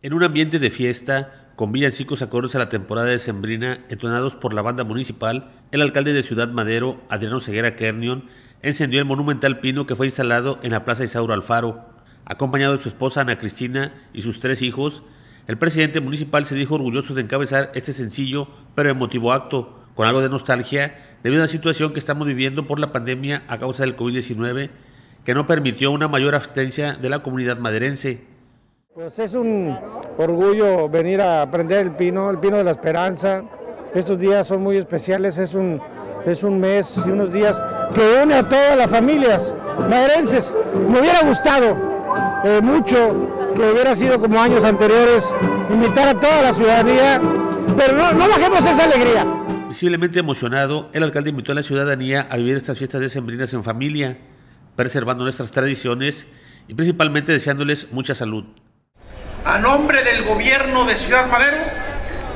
En un ambiente de fiesta, con villancicos acordes a la temporada de Sembrina, entonados por la banda municipal, el alcalde de Ciudad Madero, Adriano Ceguera Kernion, encendió el monumental pino que fue instalado en la Plaza Isauro Alfaro. Acompañado de su esposa Ana Cristina y sus tres hijos, el presidente municipal se dijo orgulloso de encabezar este sencillo pero emotivo acto, con algo de nostalgia, debido a la situación que estamos viviendo por la pandemia a causa del COVID-19, que no permitió una mayor asistencia de la comunidad maderense. Pues es un orgullo venir a prender el pino, el pino de la esperanza. Estos días son muy especiales, es un, es un mes y unos días que une a todas las familias maderenses. Me hubiera gustado eh, mucho que hubiera sido como años anteriores, invitar a toda la ciudadanía, pero no, no bajemos esa alegría. Visiblemente emocionado, el alcalde invitó a la ciudadanía a vivir estas fiestas decembrinas en familia, preservando nuestras tradiciones y principalmente deseándoles mucha salud a nombre del gobierno de Ciudad Madero,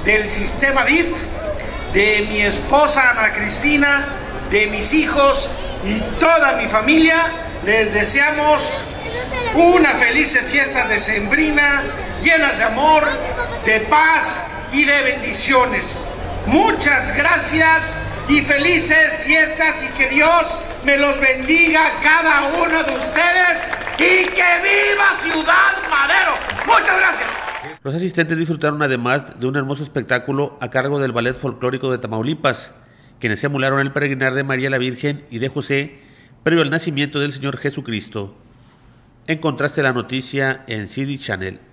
del sistema DIF, de mi esposa Ana Cristina, de mis hijos y toda mi familia, les deseamos una feliz fiesta de Sembrina, llenas de amor, de paz y de bendiciones. Muchas gracias y felices fiestas y que Dios me los bendiga cada uno de ustedes y que viva Ciudad Madero. Muchas gracias. Los asistentes disfrutaron además de un hermoso espectáculo a cargo del Ballet Folclórico de Tamaulipas, quienes emularon el peregrinar de María la Virgen y de José previo al nacimiento del Señor Jesucristo. Encontraste la noticia en CD Channel.